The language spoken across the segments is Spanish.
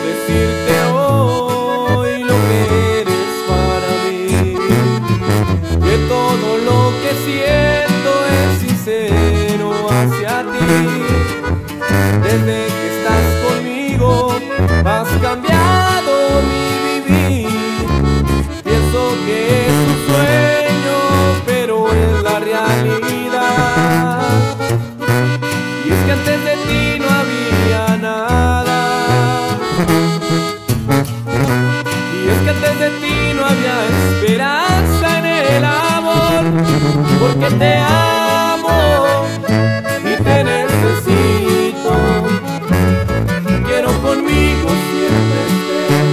decirte hoy lo que eres para mí, que todo lo que siento. porque te amo y te necesito. Quiero conmigo siempre estés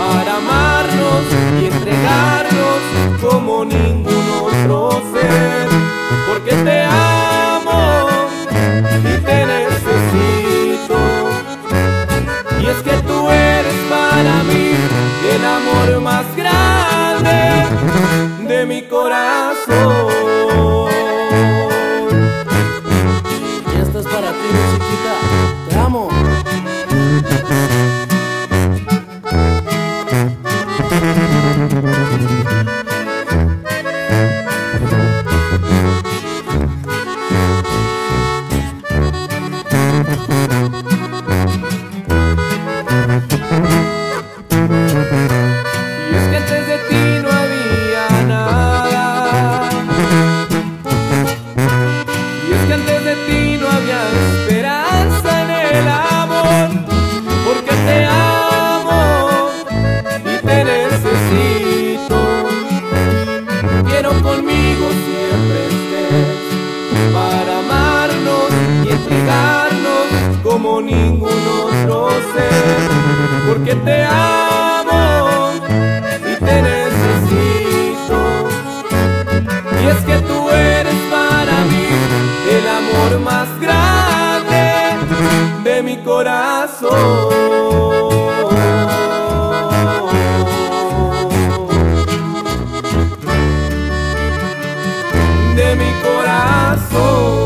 para amarnos y entregarnos como ningún otro ser, porque te amo y te necesito. Y es que tú eres para mí el amor más grande de mi corazón. ninguno lo sé, porque te amo y te necesito. Y es que tú eres para mí el amor más grande de mi corazón. De mi corazón.